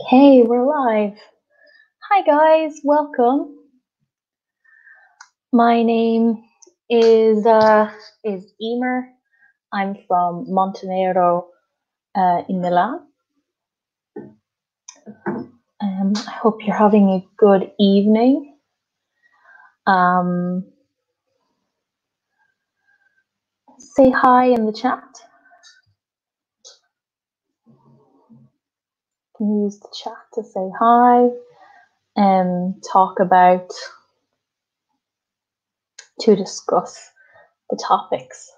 Okay, we're live. Hi guys, welcome. My name is uh, is Emer. I'm from Montenegro uh, in Milan. Um, I hope you're having a good evening. Um, say hi in the chat. You can use the chat to say hi and talk about to discuss the topics.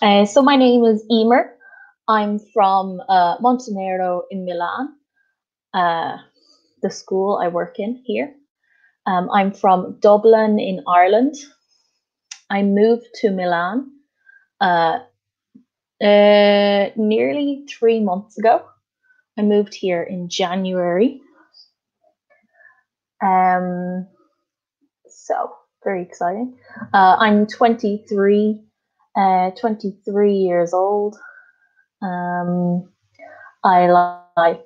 Uh, so my name is Emer. I'm from uh, Montenegro in Milan, uh, the school I work in here. Um, I'm from Dublin in Ireland. I moved to Milan uh, uh, nearly three months ago. I moved here in January. Um, so very exciting. Uh, I'm 23, uh, 23 years old. Um, I like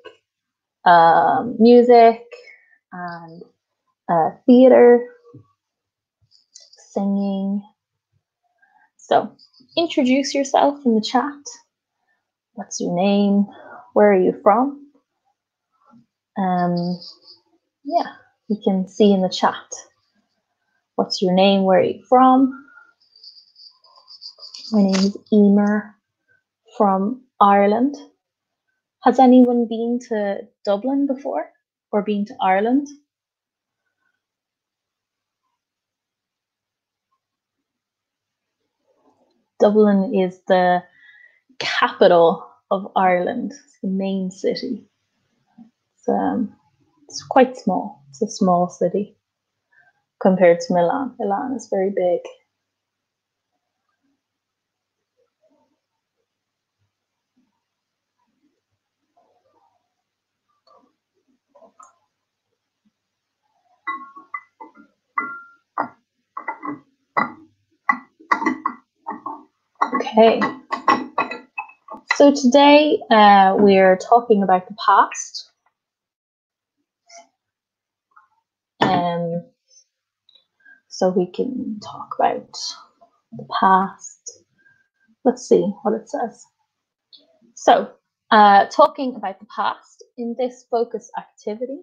um, music and uh, theater, singing. So introduce yourself in the chat. What's your name? Where are you from? Um, yeah, you can see in the chat. What's your name? Where are you from? My name is Emer from Ireland. Has anyone been to Dublin before or been to Ireland? Dublin is the capital of Ireland, it's the main city. It's, um, it's quite small, it's a small city compared to Milan. Milan is very big. Okay. So today uh, we're talking about the past. Um, so we can talk about the past. Let's see what it says. So, uh, talking about the past in this focus activity,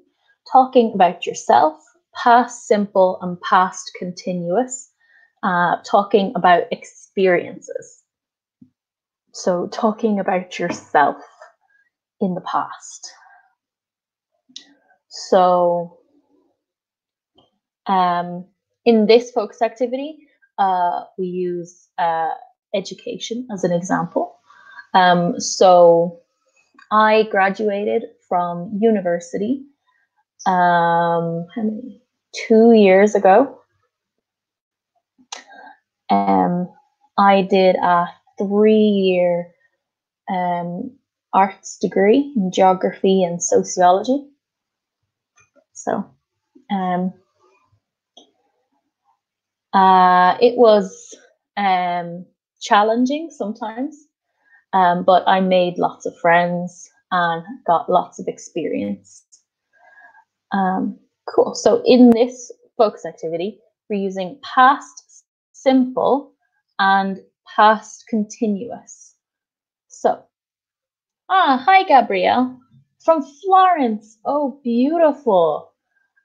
talking about yourself, past simple and past continuous, uh, talking about experiences. So, talking about yourself in the past. So, um, in this focus activity, uh, we use uh, education as an example. Um, so, I graduated from university um, two years ago. Um, I did a three-year um, arts degree in geography and sociology. So, um, uh, it was um, challenging sometimes, um, but I made lots of friends and got lots of experience. Um, cool. So in this focus activity, we're using past simple and past continuous. So, ah, hi, Gabrielle from Florence. Oh, beautiful.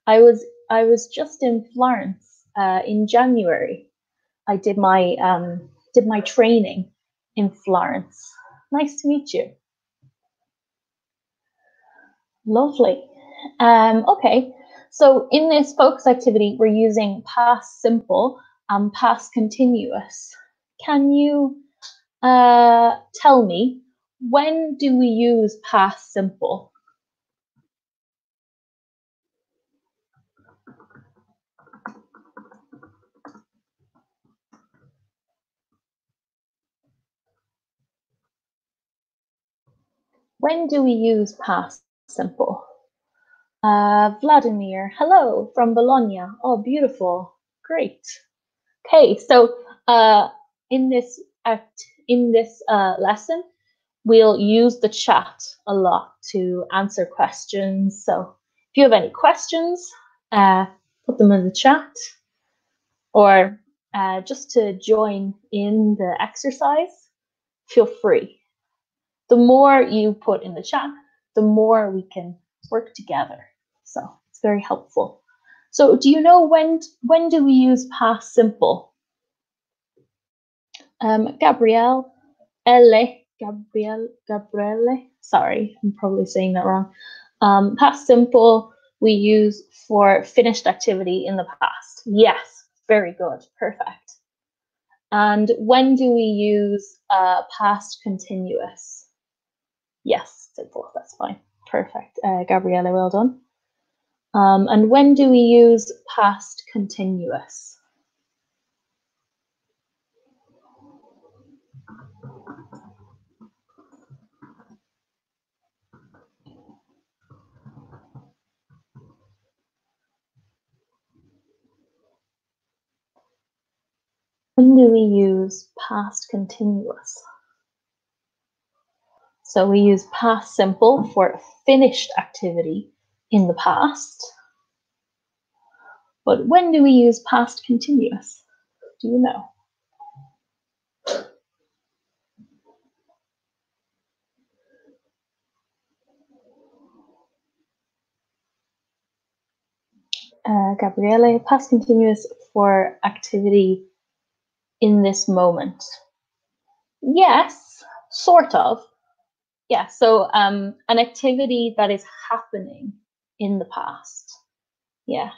I was I was just in Florence uh, in January. I did my um, did my training in Florence. Nice to meet you. Lovely. Um, okay, so in this focus activity, we're using past simple and past continuous. Can you uh, tell me when do we use past simple? When do we use past simple? Uh, Vladimir, hello from Bologna. Oh, beautiful. Great. Okay, so uh, in this act, in this uh, lesson, we'll use the chat a lot to answer questions. So if you have any questions, uh, put them in the chat or uh, just to join in the exercise, feel free. The more you put in the chat, the more we can work together. So it's very helpful. So do you know when when do we use past simple? Um, Gabrielle, Elle, Gabrielle, Gabrielle. Sorry, I'm probably saying that wrong. Um, past simple we use for finished activity in the past. Yes, very good, perfect. And when do we use uh, past continuous? Yes, simple, that's fine. Perfect. Uh, Gabriella, well done. Um, and when do we use past continuous? When do we use past continuous? So we use past simple for finished activity in the past. But when do we use past continuous? Do you know? Uh, Gabriele, past continuous for activity in this moment. Yes, sort of. Yeah, so um, an activity that is happening in the past. Yeah.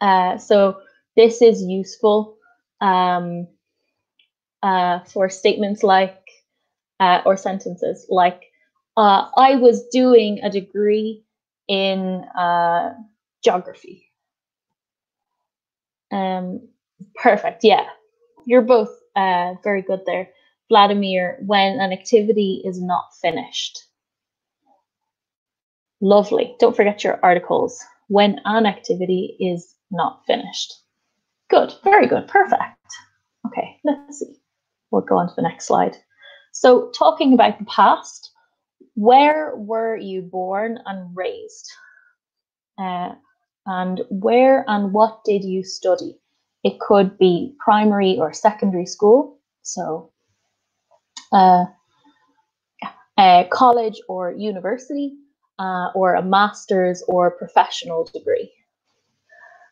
Uh, so this is useful um, uh, for statements like, uh, or sentences like, uh, I was doing a degree in uh, geography. Um, perfect, yeah. You're both uh, very good there. Vladimir, when an activity is not finished. Lovely. Don't forget your articles when an activity is not finished. Good, very good, perfect. Okay, let's see. We'll go on to the next slide. So talking about the past, where were you born and raised? Uh, and where and what did you study? It could be primary or secondary school, so uh, a college or university, uh, or a master's or professional degree.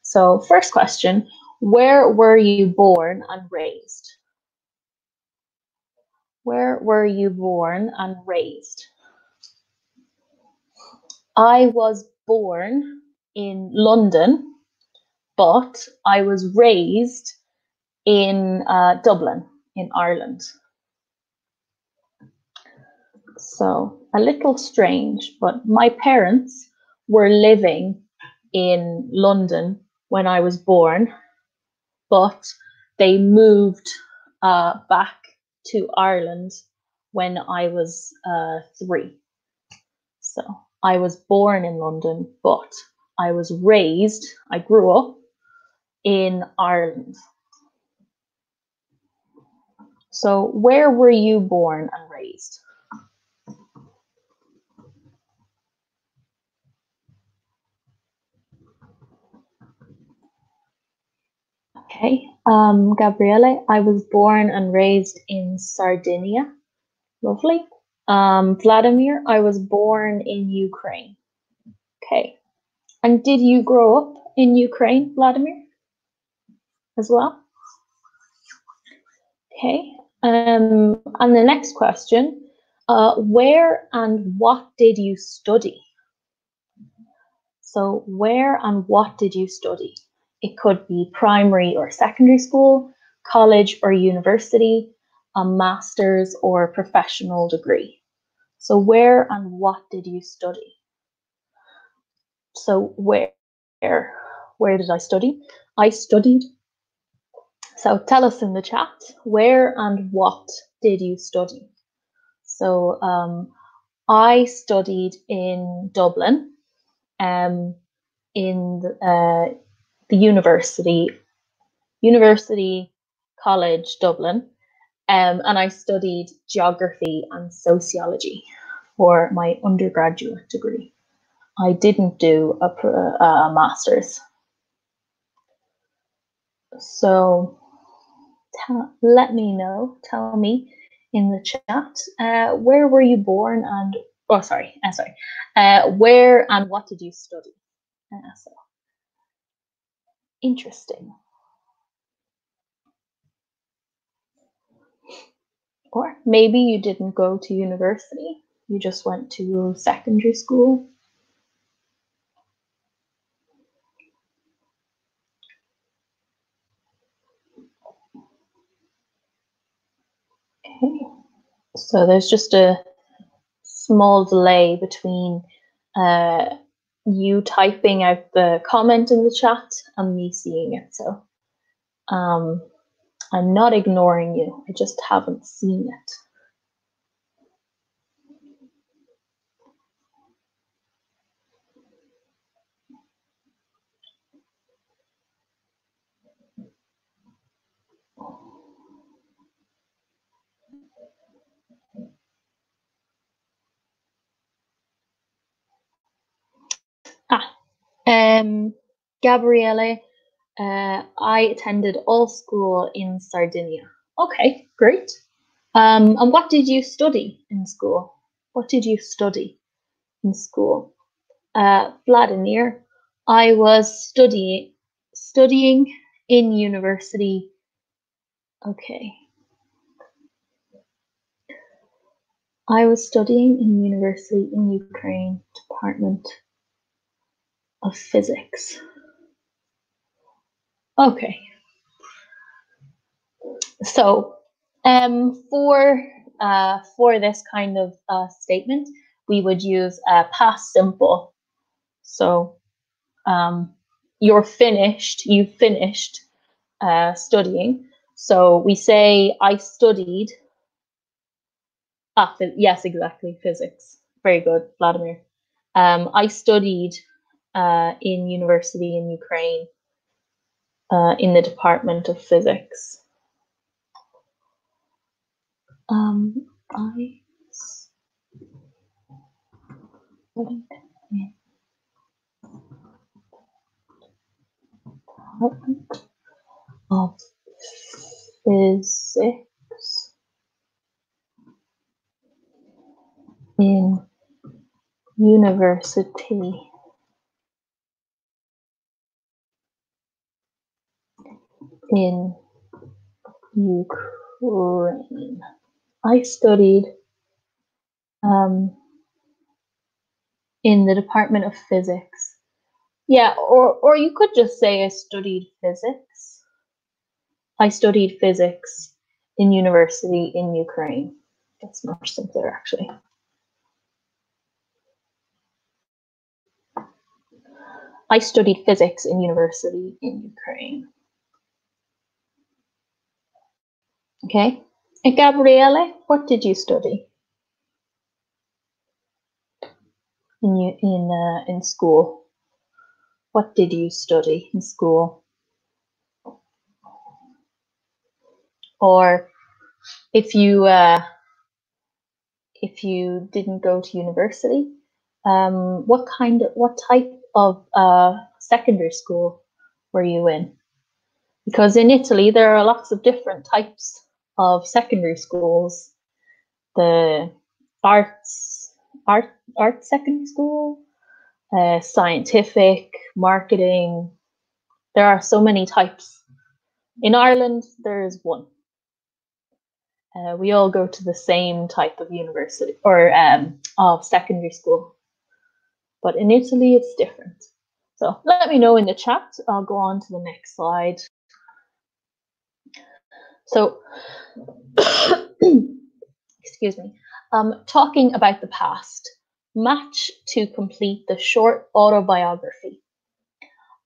So first question, where were you born and raised? Where were you born and raised? I was born in London, but I was raised in uh, Dublin, in Ireland. So a little strange, but my parents were living in London when I was born, but they moved uh, back to Ireland when I was uh, three. So I was born in London, but I was raised, I grew up in Ireland. So where were you born and raised? Okay, um, Gabriele, I was born and raised in Sardinia. Lovely. Um, Vladimir, I was born in Ukraine. Okay. And did you grow up in Ukraine, Vladimir, as well? Okay. Um, and the next question, uh, where and what did you study? So where and what did you study? It could be primary or secondary school, college or university, a master's or professional degree. So where and what did you study? So where, where did I study? I studied. So tell us in the chat, where and what did you study? So um, I studied in Dublin, um, in the, uh, the university, University College Dublin. Um, and I studied geography and sociology for my undergraduate degree. I didn't do a, a master's. So tell, let me know, tell me in the chat, uh, where were you born and, oh, sorry, uh, sorry, uh, where and what did you study? Uh, so, interesting. Or maybe you didn't go to university, you just went to secondary school. So there's just a small delay between uh, you typing out the comment in the chat and me seeing it. So um, I'm not ignoring you, I just haven't seen it. Ah, um, Gabriele, uh, I attended all school in Sardinia. Okay, great. Um, and what did you study in school? What did you study in school? Uh, Vladimir, I was studying studying in university. Okay. I was studying in university in Ukraine, Department of physics. Okay. So um, for uh, for this kind of uh, statement, we would use a past simple. So um, you're finished, you finished uh, studying. So we say, I studied. Ah, yes, exactly, physics. Very good, Vladimir. Um, I studied uh, in university in Ukraine uh, in the Department of Physics. Um, I Department of Physics in university in Ukraine. I studied um, in the Department of Physics. Yeah, or, or you could just say I studied physics. I studied physics in university in Ukraine. That's much simpler, actually. I studied physics in university in Ukraine. Okay. And Gabriele, what did you study in you, in uh, in school? What did you study in school? Or if you uh, if you didn't go to university, um, what kind of what type of uh, secondary school were you in? Because in Italy there are lots of different types of secondary schools, the arts, art, art secondary school, uh, scientific, marketing. There are so many types. In Ireland, there is one. Uh, we all go to the same type of university or um, of secondary school. But in Italy, it's different. So let me know in the chat. I'll go on to the next slide. So, excuse me, um, talking about the past, match to complete the short autobiography.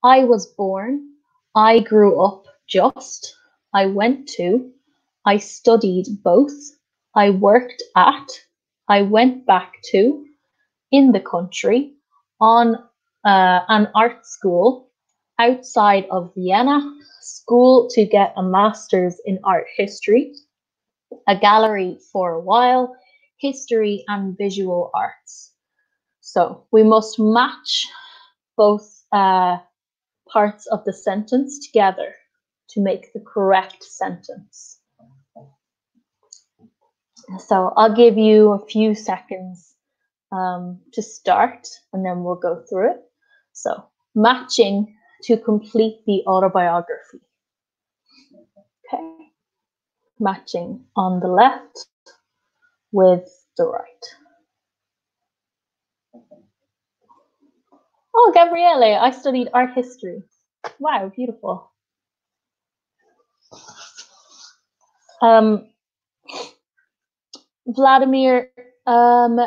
I was born, I grew up just, I went to, I studied both, I worked at, I went back to, in the country, on uh, an art school, outside of Vienna, school to get a master's in art history, a gallery for a while, history and visual arts. So we must match both uh, parts of the sentence together to make the correct sentence. So I'll give you a few seconds um, to start and then we'll go through it. So matching to complete the autobiography. Matching on the left with the right. Oh, Gabriele, I studied art history. Wow, beautiful. Um, Vladimir, um,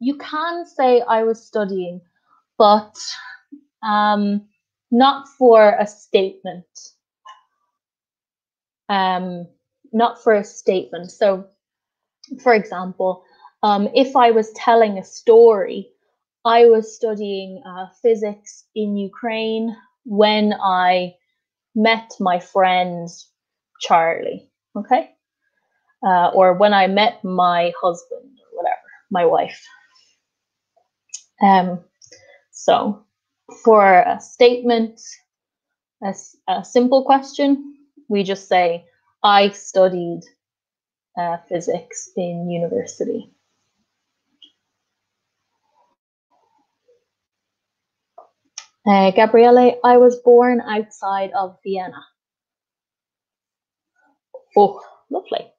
you can say I was studying, but um, not for a statement. Um, not for a statement. So, for example, um, if I was telling a story, I was studying uh, physics in Ukraine when I met my friend Charlie. Okay. Uh, or when I met my husband or whatever, my wife. Um, so for a statement, a, a simple question, we just say, I studied uh, physics in university. Uh, Gabriele, I was born outside of Vienna. Oh, lovely.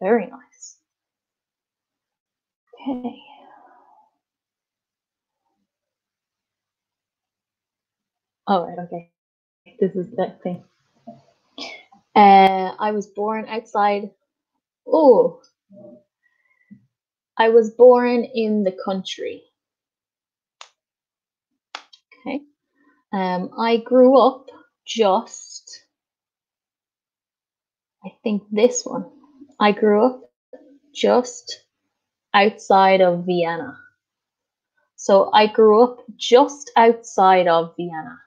Very nice. Okay. All right, okay. This is that thing. Uh, I was born outside. Oh, I was born in the country. Okay. Um, I grew up just, I think this one. I grew up just outside of Vienna. So I grew up just outside of Vienna,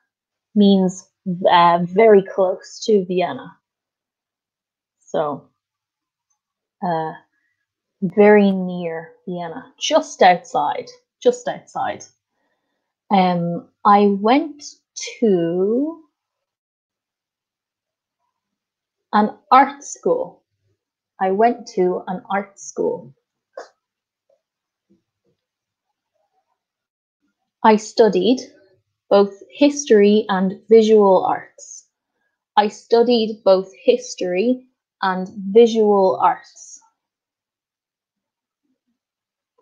means uh, very close to Vienna. So uh, very near Vienna, just outside, just outside. Um, I went to an art school. I went to an art school. I studied both history and visual arts. I studied both history and visual arts.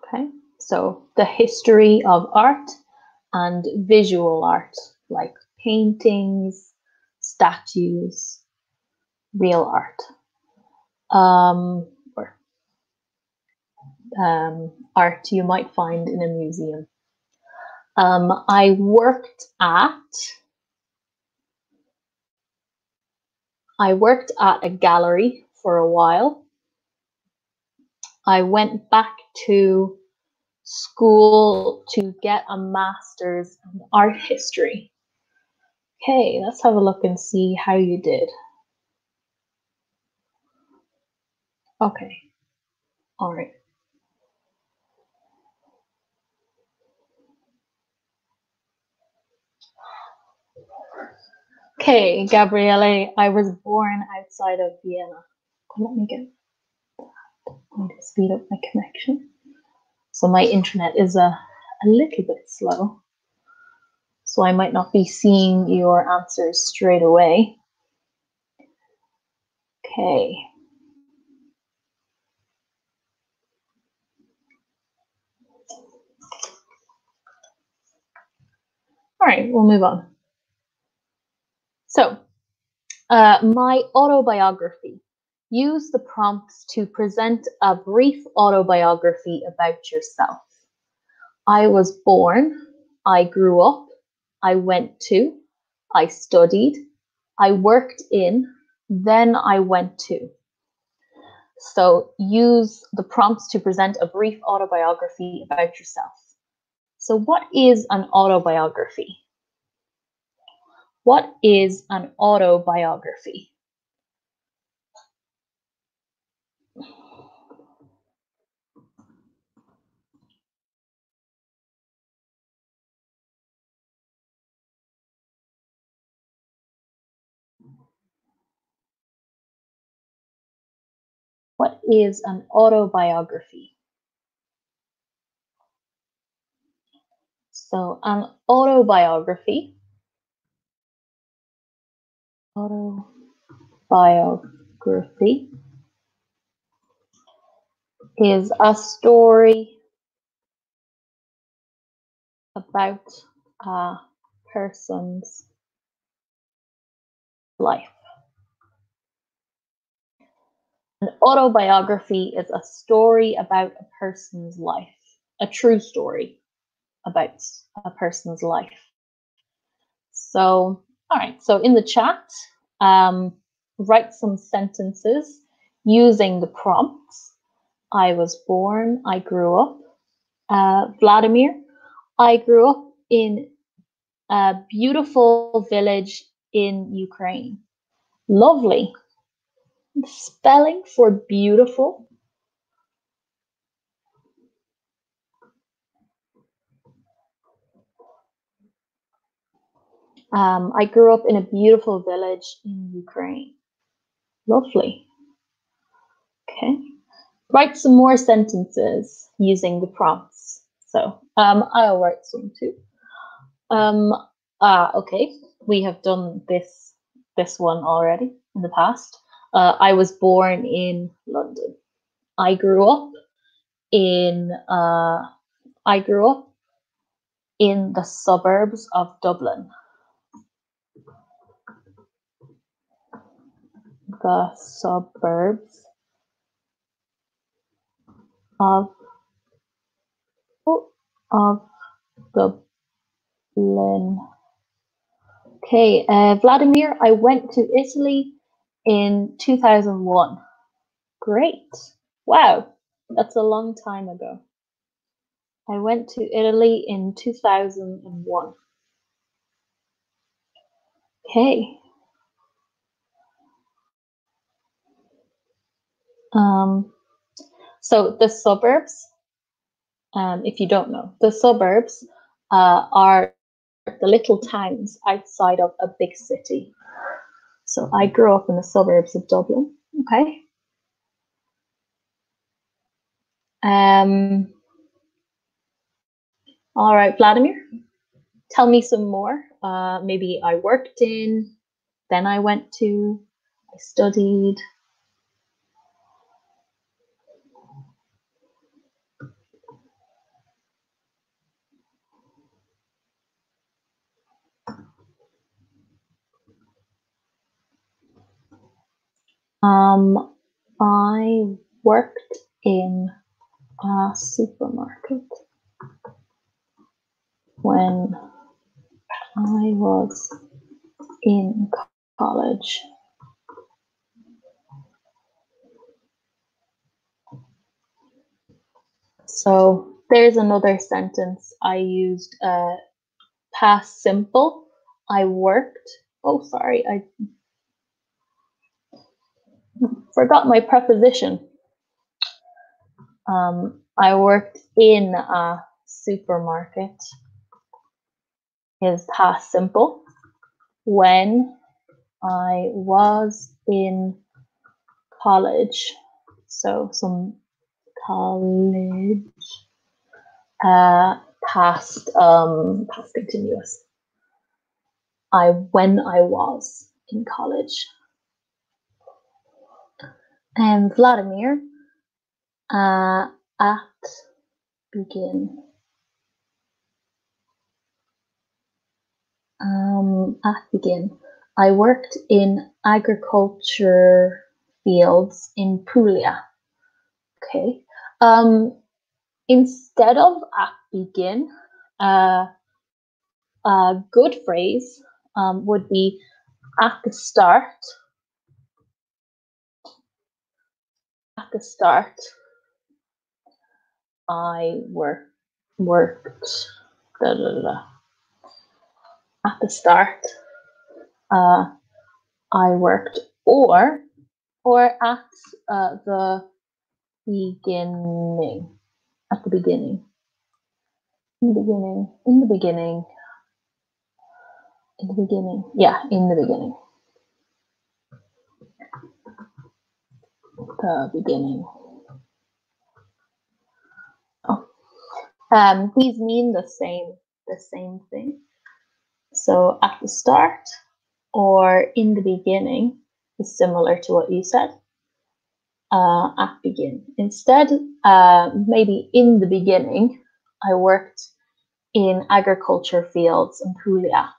Okay, so the history of art and visual art, like paintings, statues, real art, um, or um, art you might find in a museum. Um, I worked at I worked at a gallery for a while. I went back to school to get a master's in art history. Okay, let's have a look and see how you did. Okay, all right. Okay, Gabriele, I was born outside of Vienna. Let me get I need to speed up my connection. So my internet is a, a little bit slow. So I might not be seeing your answers straight away. Okay. All right, we'll move on. So, uh, my autobiography. Use the prompts to present a brief autobiography about yourself. I was born, I grew up, I went to, I studied, I worked in, then I went to. So use the prompts to present a brief autobiography about yourself. So what is an autobiography? What is an autobiography? What is an autobiography? So, an autobiography autobiography is a story about a person's life. An autobiography is a story about a person's life, a true story about a person's life. So, all right, so in the chat, um, write some sentences using the prompts. I was born, I grew up. Uh, Vladimir, I grew up in a beautiful village in Ukraine. Lovely. Spelling for beautiful Um, I grew up in a beautiful village in Ukraine. Lovely. Okay. Write some more sentences using the prompts. So um, I'll write some too. Um, ah, okay. We have done this this one already in the past. Uh, I was born in London. I grew up in uh, I grew up in the suburbs of Dublin. The suburbs of of Dublin. Okay, uh, Vladimir, I went to Italy in 2001. Great. Wow, that's a long time ago. I went to Italy in 2001. Okay. Um, so the suburbs, um, if you don't know, the suburbs uh, are the little towns outside of a big city. So I grew up in the suburbs of Dublin. Okay. Um, all right, Vladimir, tell me some more. Uh, maybe I worked in, then I went to, I studied, Um, I worked in a supermarket when I was in college. So there's another sentence I used uh, past simple. I worked. Oh, sorry, I forgot my preposition. Um, I worked in a supermarket is past simple. When I was in college, so some college, uh, past um, past continuous. I when I was in college and Vladimir uh, at begin. Um, at begin. I worked in agriculture fields in Puglia. Okay. Um, instead of at begin, uh, a good phrase um, would be at the start at the start, I work, worked da, da, da, at the start. Uh, I worked or or at uh, the beginning. At the beginning. In the beginning. In the beginning. In the beginning. Yeah, in the beginning. The beginning. Oh. Um, these mean the same, the same thing. So at the start or in the beginning is similar to what you said. Uh, at begin. Instead, uh, maybe in the beginning, I worked in agriculture fields in Puglia.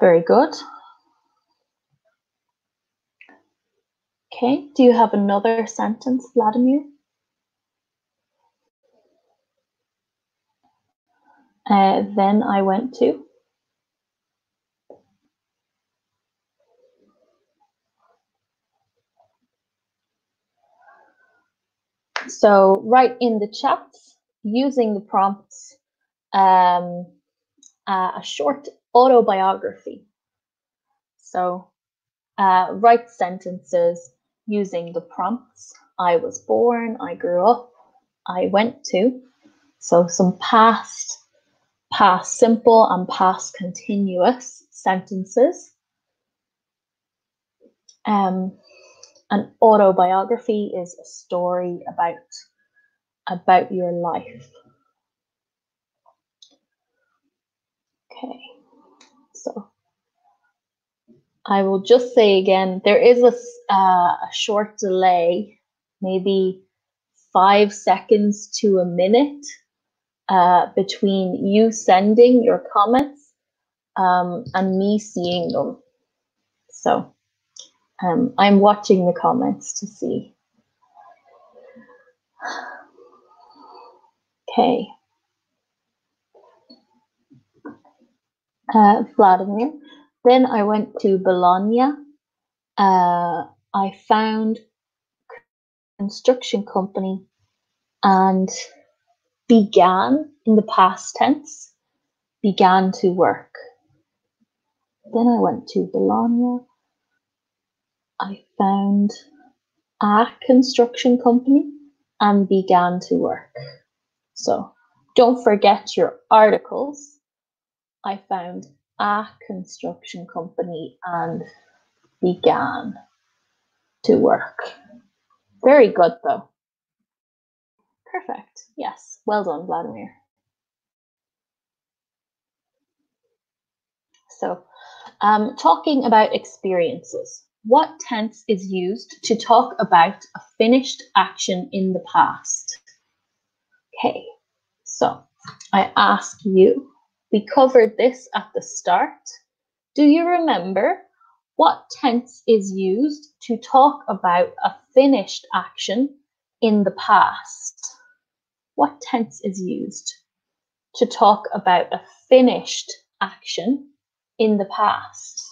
Very good. Okay, do you have another sentence, Vladimir? Uh, then I went to. So write in the chat using the prompts um, uh, a short autobiography. So uh, write sentences using the prompts. I was born, I grew up, I went to. So some past, past simple and past continuous sentences. Um, an autobiography is a story about about your life. Okay, I will just say again, there is a, uh, a short delay, maybe five seconds to a minute uh, between you sending your comments um, and me seeing them. So um, I'm watching the comments to see. Okay. Uh, Vladimir. Then I went to Bologna. Uh, I found construction company and began in the past tense, began to work. Then I went to Bologna. I found a construction company and began to work. So don't forget your articles. I found a construction company and began to work. Very good, though. Perfect. Yes. Well done, Vladimir. So, um, talking about experiences. What tense is used to talk about a finished action in the past? Okay, so I ask you we covered this at the start. Do you remember what tense is used to talk about a finished action in the past? What tense is used to talk about a finished action in the past?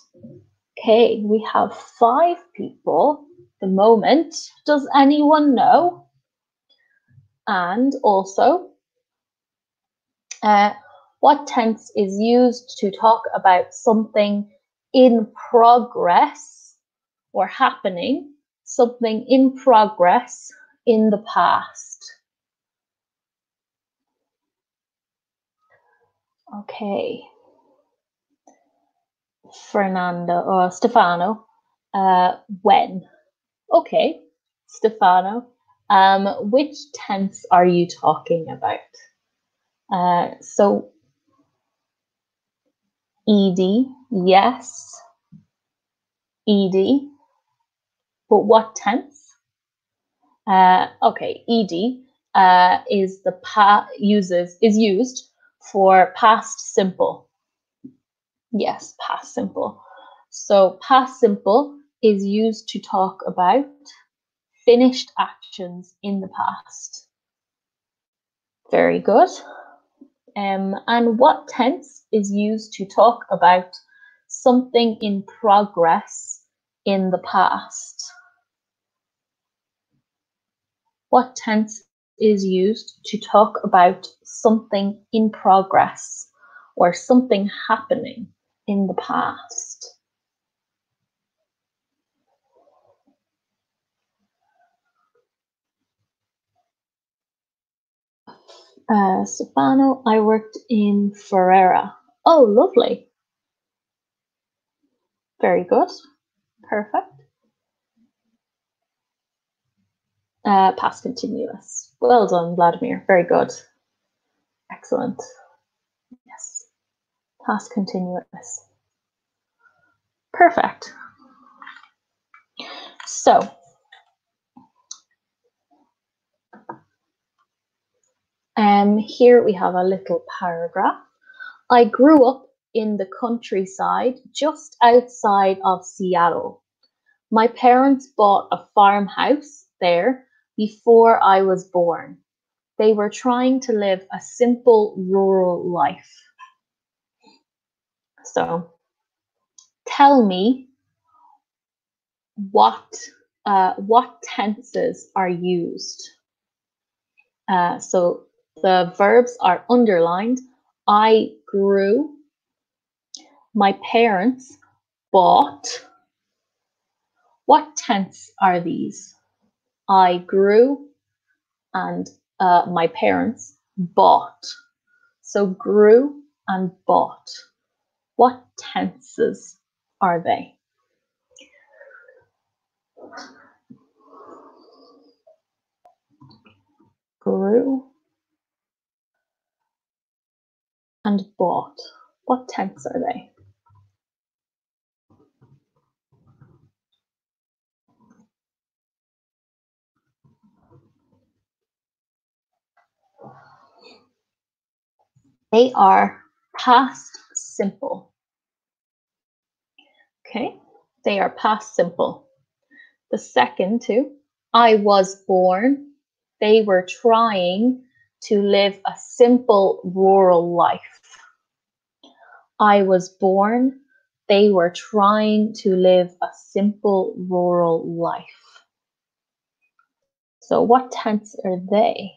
Okay, we have five people the moment. Does anyone know? And also, uh, what tense is used to talk about something in progress or happening, something in progress in the past. Okay. Fernando or Stefano, uh, when? Okay, Stefano, um, which tense are you talking about? Uh, so ed, yes, ed, but what tense? Uh, okay, ed uh, is the pa uses is used for past simple. Yes, past simple. So past simple is used to talk about finished actions in the past. Very good. Um, and what tense is used to talk about something in progress in the past? What tense is used to talk about something in progress or something happening in the past? Uh, Stefano, I worked in Ferrara. Oh, lovely. Very good. Perfect. Uh, past continuous. Well done, Vladimir. Very good. Excellent. Yes. Past continuous. Perfect. So, um, here we have a little paragraph. I grew up in the countryside just outside of Seattle. My parents bought a farmhouse there before I was born. They were trying to live a simple rural life. So, tell me what uh, what tenses are used. Uh, so the verbs are underlined. I grew. My parents bought. What tense are these? I grew and uh, my parents bought. So grew and bought. What tenses are they? Grew and bought. What tense are they? They are past simple. Okay, they are past simple. The second two, I was born. They were trying to live a simple rural life. I was born. They were trying to live a simple rural life. So, what tense are they?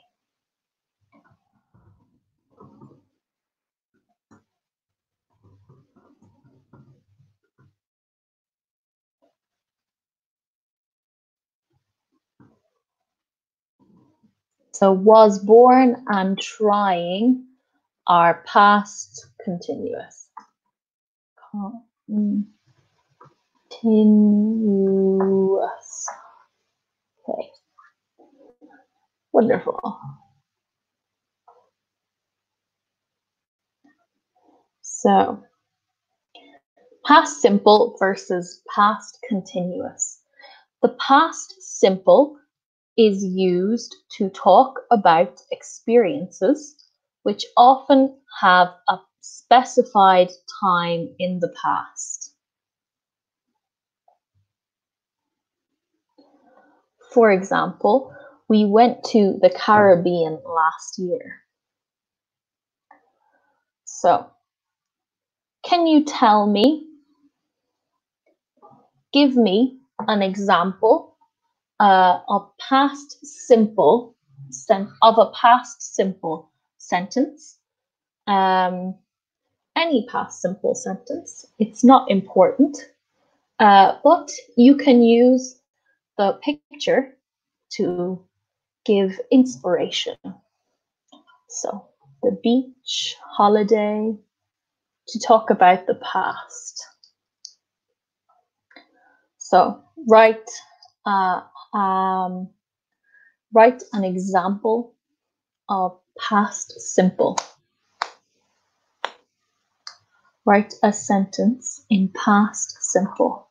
So was born and trying are past continuous. Continuous. Okay. Wonderful. So, past simple versus past continuous. The past simple is used to talk about experiences which often have a specified time in the past. For example, we went to the Caribbean last year. So, can you tell me, give me an example uh, a past simple of a past simple sentence. Um, any past simple sentence. It's not important, uh, but you can use the picture to give inspiration. So the beach, holiday, to talk about the past. So write uh, um, write an example of past simple. Write a sentence in past simple.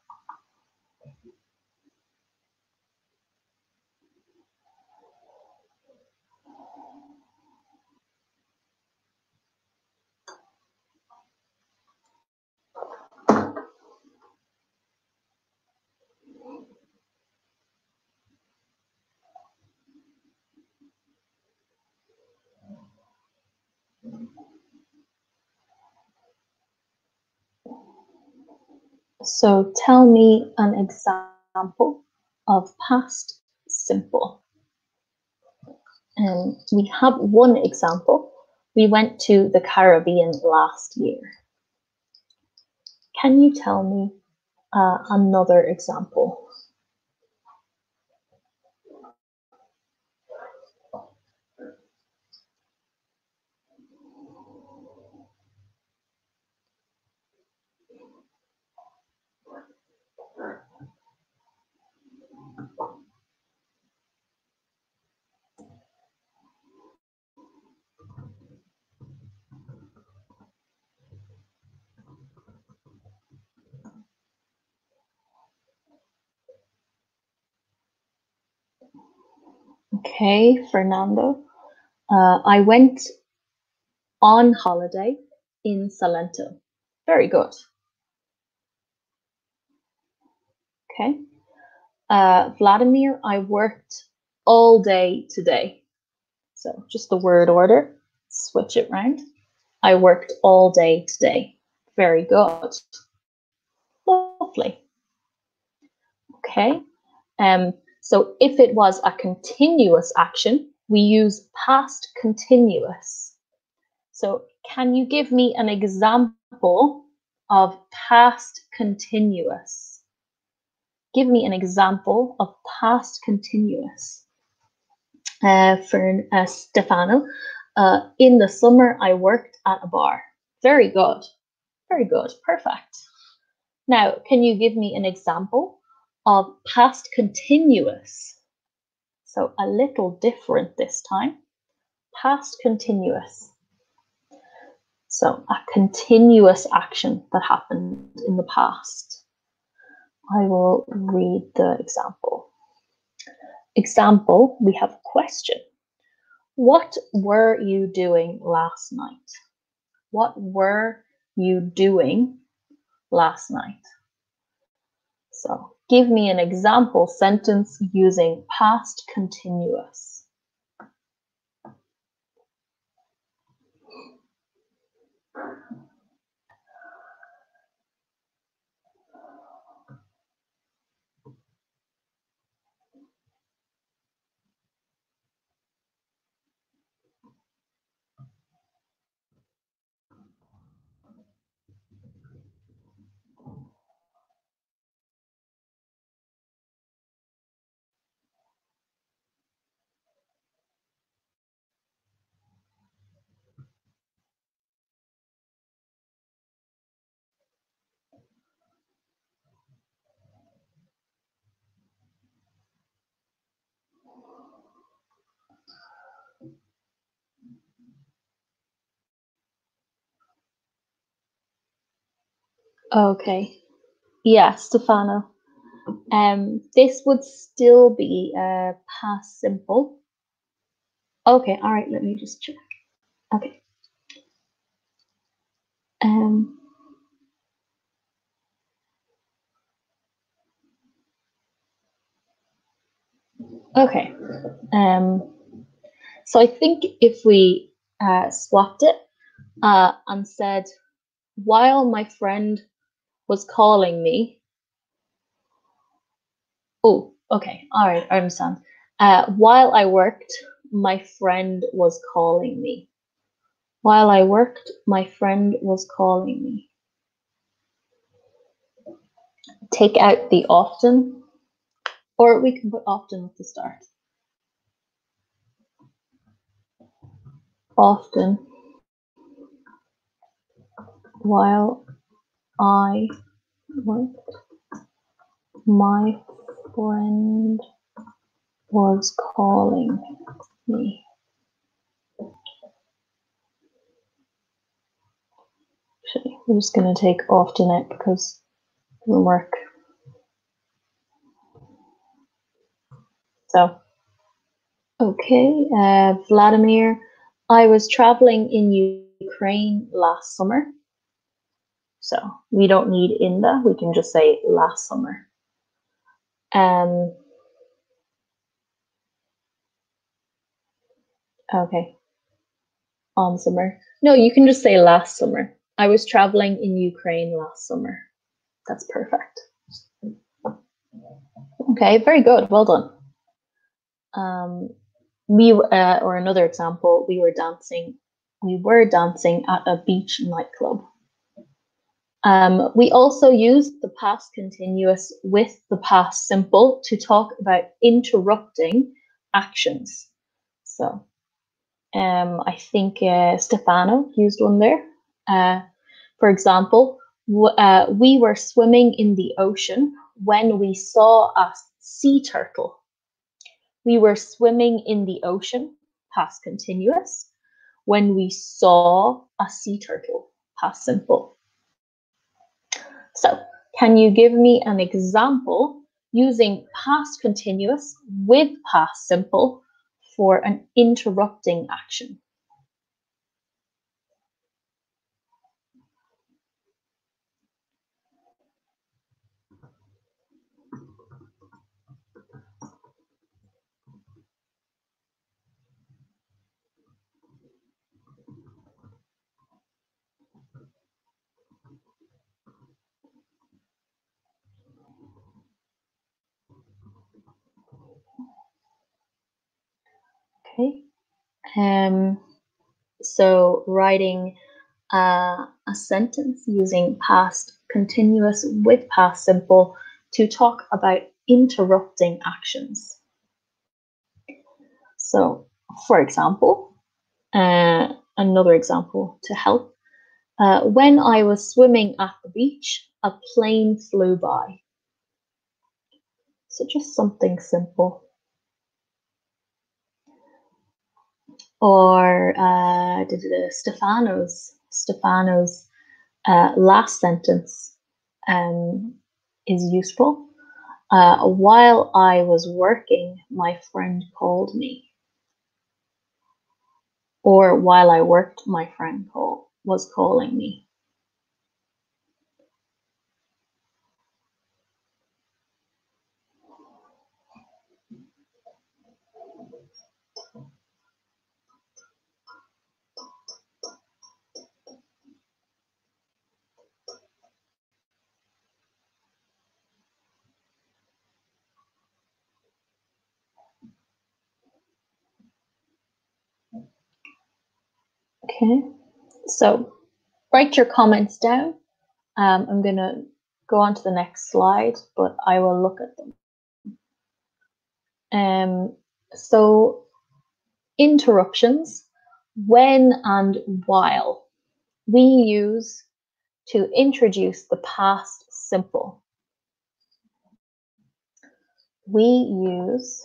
So tell me an example of past simple. And we have one example. We went to the Caribbean last year. Can you tell me uh, another example? Okay, Fernando. Uh, I went on holiday in Salento. Very good. Okay. Uh, Vladimir, I worked all day today. So just the word order, switch it round. I worked all day today. Very good. Lovely. Okay. Um, so if it was a continuous action, we use past continuous. So can you give me an example of past continuous? Give me an example of past continuous. Uh, for uh, Stefano, uh, in the summer I worked at a bar. Very good. Very good. Perfect. Now, can you give me an example of past continuous? So a little different this time. Past continuous. So a continuous action that happened in the past. I will read the example. Example, we have a question. What were you doing last night? What were you doing last night? So give me an example sentence using past continuous. Okay. Yeah, Stefano. Um, this would still be a past simple. Okay, all right, let me just check. Okay. Um, okay. Um, so I think if we uh, swapped it uh, and said, while my friend was calling me. Oh, okay. All right. I understand. Uh, while I worked, my friend was calling me. While I worked, my friend was calling me. Take out the often, or we can put often at the start. Often. While I worked, my friend was calling me. Actually, we're just going to take often it because it doesn't work. So, okay, uh, Vladimir, I was traveling in Ukraine last summer. So we don't need in the, we can just say last summer. Um, okay. On summer. No, you can just say last summer. I was traveling in Ukraine last summer. That's perfect. Okay, very good. Well done. Um, we uh, or another example, we were dancing. We were dancing at a beach nightclub. Um, we also use the past continuous with the past simple to talk about interrupting actions. So um, I think uh, Stefano used one there. Uh, for example, uh, we were swimming in the ocean when we saw a sea turtle. We were swimming in the ocean, past continuous, when we saw a sea turtle, past simple. So, can you give me an example using past continuous with past simple for an interrupting action. Okay. Um, so writing uh, a sentence using past continuous with past simple to talk about interrupting actions. So, for example, uh, another example to help. Uh, when I was swimming at the beach, a plane flew by. So just something simple. Or uh, Stefano's Stefano's uh, last sentence um, is useful. Uh, while I was working, my friend called me. Or while I worked, my friend call, was calling me. Okay, so write your comments down. Um, I'm going to go on to the next slide, but I will look at them. Um, so interruptions, when and while, we use to introduce the past simple. We use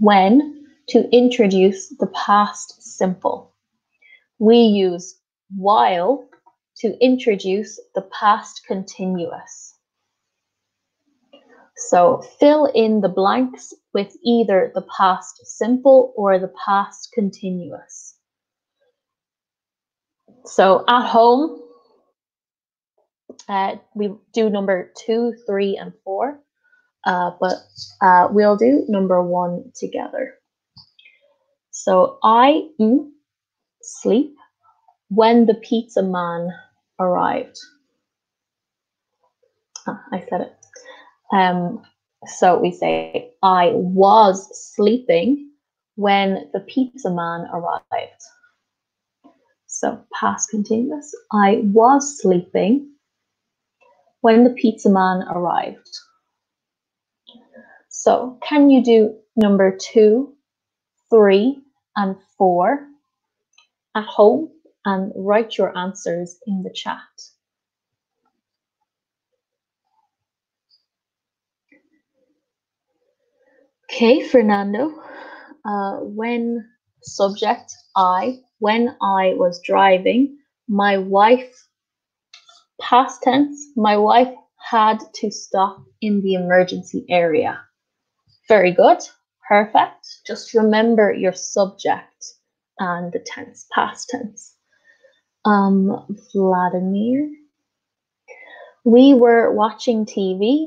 when to introduce the past simple we use while to introduce the past continuous. So fill in the blanks with either the past simple or the past continuous. So at home, uh, we do number two, three, and four, uh, but uh, we'll do number one together. So I sleep when the pizza man arrived. Ah, I said it. Um, so we say, I was sleeping when the pizza man arrived. So past continuous. I was sleeping when the pizza man arrived. So can you do number two, three, and four at home and write your answers in the chat. Okay, Fernando. Uh, when subject I, when I was driving, my wife, past tense, my wife had to stop in the emergency area. Very good. Perfect. Just remember your subject and the tense, past tense. Um, Vladimir. We were watching TV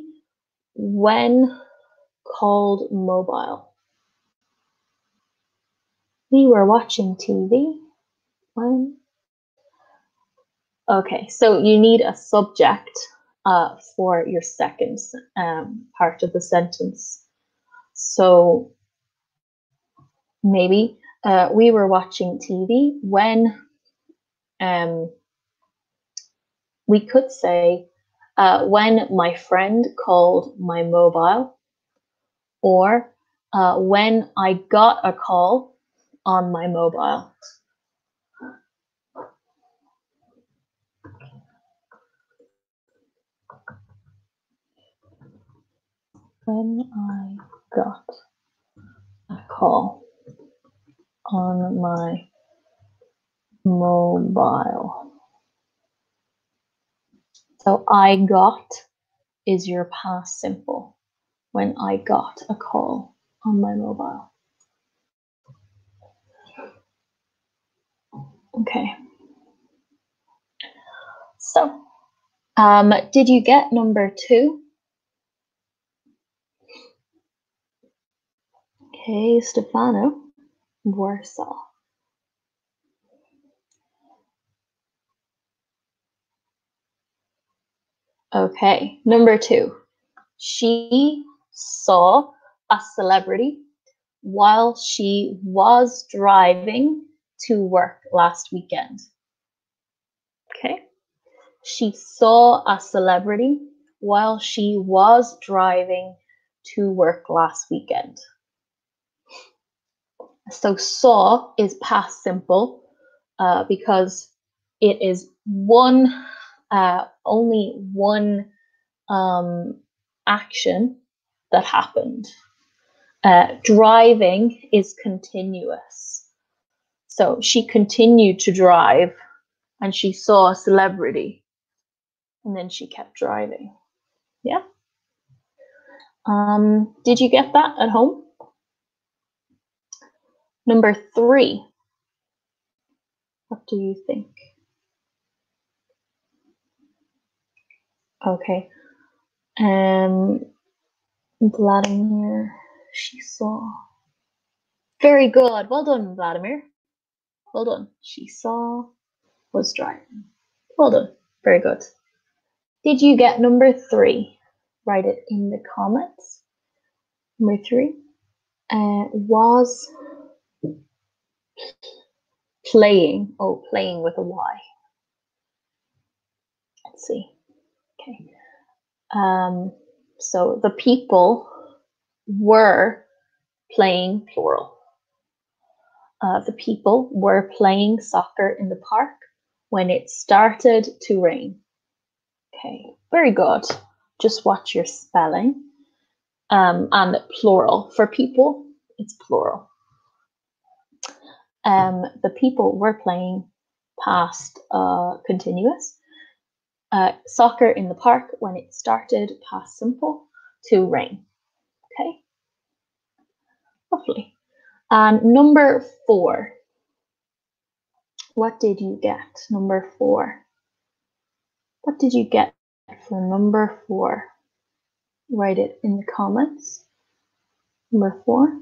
when called mobile. We were watching TV when. Okay, so you need a subject uh, for your second um, part of the sentence. So maybe uh, we were watching TV when um, we could say uh, when my friend called my mobile or uh, when I got a call on my mobile. When I got a call on my mobile. So I got is your past simple. when I got a call on my mobile. Okay. So, um, did you get number two? Okay, Stefano, Warsaw. Okay, number two. She saw a celebrity while she was driving to work last weekend. Okay. She saw a celebrity while she was driving to work last weekend. So saw is past simple uh, because it is one, uh, only one um, action that happened. Uh, driving is continuous. So she continued to drive and she saw a celebrity and then she kept driving. Yeah. Um, did you get that at home? Number three. What do you think? Okay. Um, Vladimir, she saw. Very good. Well done, Vladimir. Well done. She saw, was driving. Well done. Very good. Did you get number three? Write it in the comments. Number three uh, was playing. Oh, playing with a Y. Let's see. Okay. Um, so the people were playing plural. Uh, the people were playing soccer in the park when it started to rain. Okay, very good. Just watch your spelling. Um, and plural for people, it's plural. Um, the people were playing past uh, continuous. Uh, soccer in the park when it started past simple to rain. Okay, lovely. And number four. What did you get? Number four. What did you get for number four? Write it in the comments. Number four.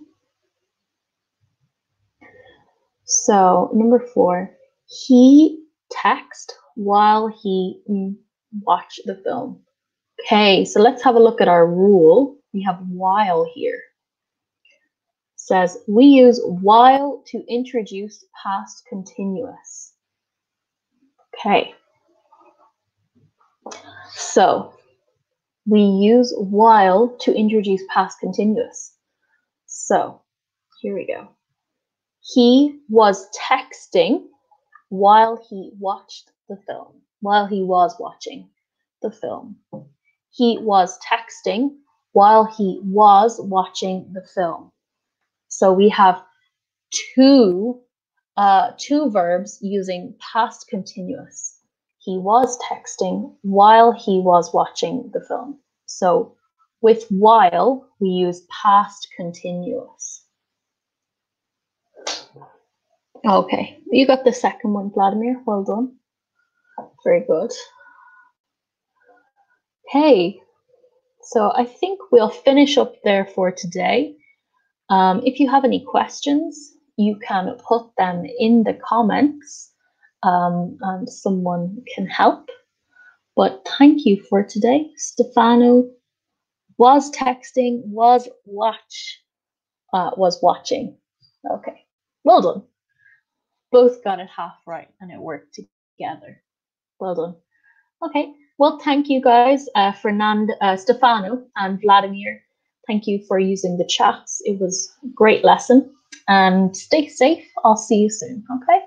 So, number four, he text while he watched the film. Okay, so let's have a look at our rule. We have while here. It says we use while to introduce past continuous. Okay. So we use while to introduce past continuous. So here we go. He was texting while he watched the film, while he was watching the film. He was texting while he was watching the film. So we have two uh, two verbs using past continuous. He was texting while he was watching the film. So with while, we use past continuous. Okay, you got the second one, Vladimir. Well done. Very good. Okay, so I think we'll finish up there for today. Um, if you have any questions, you can put them in the comments um, and someone can help. But thank you for today. Stefano was texting, was watch, uh, was watching. Okay, well done. Both got it half right and it worked together. Well done. Okay, well, thank you guys, uh, Fernand, uh, Stefano and Vladimir. Thank you for using the chats. It was a great lesson and stay safe. I'll see you soon. Okay.